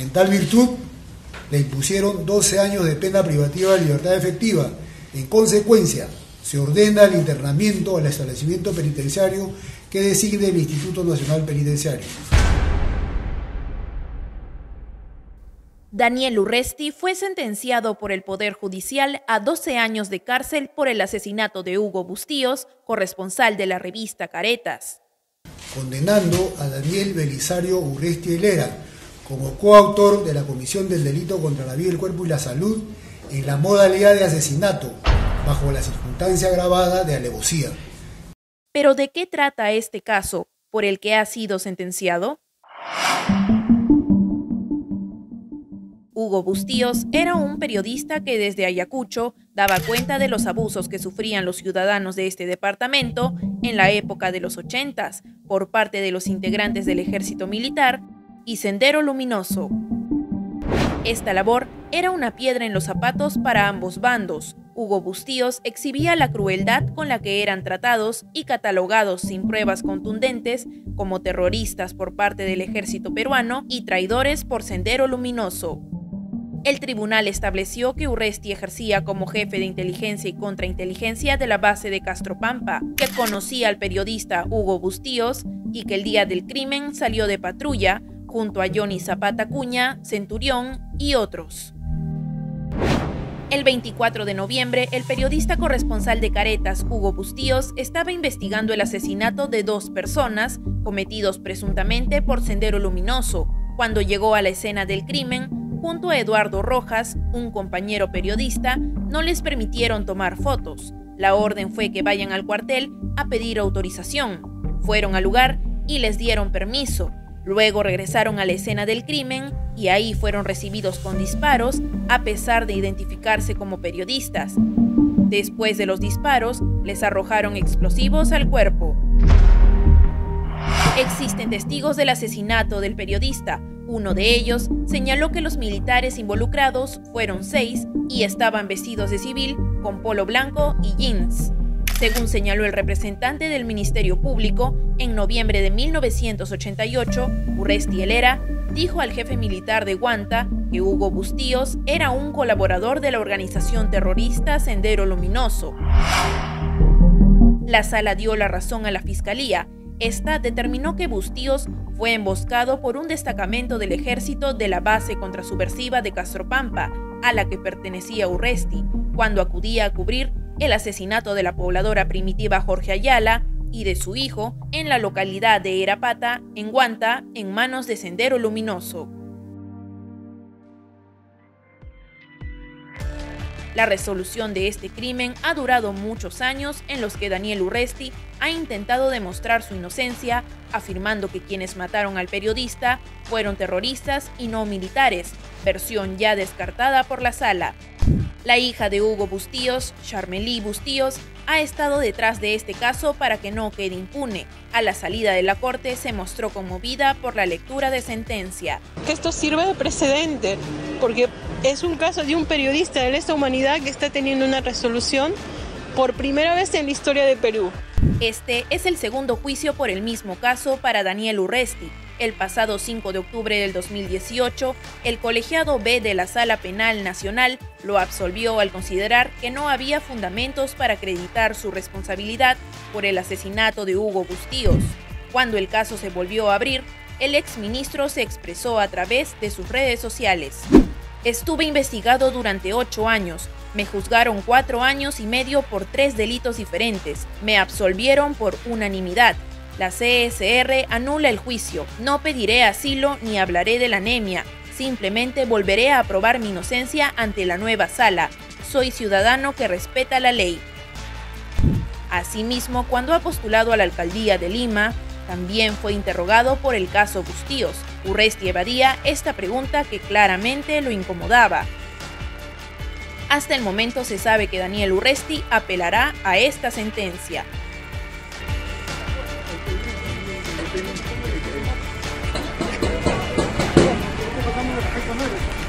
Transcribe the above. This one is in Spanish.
En tal virtud, le impusieron 12 años de pena privativa de libertad efectiva. En consecuencia, se ordena el internamiento al establecimiento penitenciario que designe el Instituto Nacional Penitenciario. Daniel Urresti fue sentenciado por el Poder Judicial a 12 años de cárcel por el asesinato de Hugo Bustíos, corresponsal de la revista Caretas. Condenando a Daniel Belisario Urresti Helera como coautor de la Comisión del Delito contra la Vida, el Cuerpo y la Salud en la modalidad de asesinato, bajo la circunstancia agravada de alevosía. ¿Pero de qué trata este caso por el que ha sido sentenciado? Hugo Bustíos era un periodista que desde Ayacucho daba cuenta de los abusos que sufrían los ciudadanos de este departamento en la época de los ochentas por parte de los integrantes del ejército militar y Sendero Luminoso. Esta labor era una piedra en los zapatos para ambos bandos. Hugo Bustíos exhibía la crueldad con la que eran tratados y catalogados sin pruebas contundentes como terroristas por parte del ejército peruano y traidores por Sendero Luminoso. El tribunal estableció que Urresti ejercía como jefe de inteligencia y contrainteligencia de la base de Castropampa, que conocía al periodista Hugo Bustíos y que el día del crimen salió de patrulla junto a Johnny Zapata Cuña, Centurión y otros. El 24 de noviembre, el periodista corresponsal de Caretas, Hugo Bustíos, estaba investigando el asesinato de dos personas cometidos presuntamente por Sendero Luminoso, cuando llegó a la escena del crimen junto a Eduardo Rojas, un compañero periodista, no les permitieron tomar fotos. La orden fue que vayan al cuartel a pedir autorización. Fueron al lugar y les dieron permiso. Luego regresaron a la escena del crimen y ahí fueron recibidos con disparos a pesar de identificarse como periodistas. Después de los disparos, les arrojaron explosivos al cuerpo. Existen testigos del asesinato del periodista, uno de ellos señaló que los militares involucrados fueron seis y estaban vestidos de civil con polo blanco y jeans. Según señaló el representante del Ministerio Público, en noviembre de 1988, Urresti Helera dijo al jefe militar de Guanta que Hugo Bustíos era un colaborador de la organización terrorista Sendero Luminoso. La sala dio la razón a la fiscalía esta determinó que Bustíos fue emboscado por un destacamento del ejército de la base contrasubversiva de Castropampa, a la que pertenecía Urresti, cuando acudía a cubrir el asesinato de la pobladora primitiva Jorge Ayala y de su hijo en la localidad de Erapata, en Guanta, en manos de Sendero Luminoso. La resolución de este crimen ha durado muchos años en los que Daniel Urresti ha intentado demostrar su inocencia, afirmando que quienes mataron al periodista fueron terroristas y no militares, versión ya descartada por la sala. La hija de Hugo Bustíos, Charmelí Bustíos, ha estado detrás de este caso para que no quede impune. A la salida de la corte se mostró conmovida por la lectura de sentencia. Que esto sirva de precedente, porque es un caso de un periodista de esta humanidad que está teniendo una resolución por primera vez en la historia de Perú. Este es el segundo juicio por el mismo caso para Daniel Urresti. El pasado 5 de octubre del 2018, el colegiado B de la Sala Penal Nacional lo absolvió al considerar que no había fundamentos para acreditar su responsabilidad por el asesinato de Hugo Bustíos. Cuando el caso se volvió a abrir, el exministro se expresó a través de sus redes sociales. Estuve investigado durante ocho años. Me juzgaron cuatro años y medio por tres delitos diferentes. Me absolvieron por unanimidad. La CSR anula el juicio. No pediré asilo ni hablaré de la anemia. Simplemente volveré a aprobar mi inocencia ante la nueva sala. Soy ciudadano que respeta la ley. Asimismo, cuando ha postulado a la alcaldía de Lima, también fue interrogado por el caso Bustíos. Urresti evadía esta pregunta que claramente lo incomodaba. Hasta el momento se sabe que Daniel Urresti apelará a esta sentencia. Thank you.